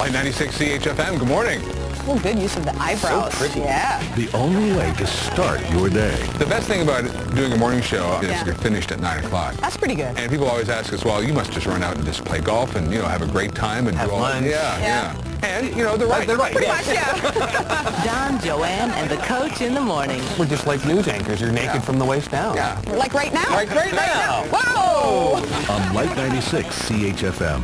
Lite 96 CHFM, good morning. Well, good use of the eyebrows. pretty. Yeah. The only way to start your day. The best thing about doing a morning show is Yeah. you're finished at 9 o'clock. That's pretty good. And people always ask us, well, you must just run out and just play golf and, you know, have a great time and Have do all lunch. Yeah, Yeah. yeah, And, you know, they're right. They're right. Pretty yeah. much, yeah. Don, Joanne, and the coach in the morning. We're just like news anchors. You're naked Yeah. from the waist down. Yeah. like right now. Like right now. Whoa! On Lite 96 CHFM.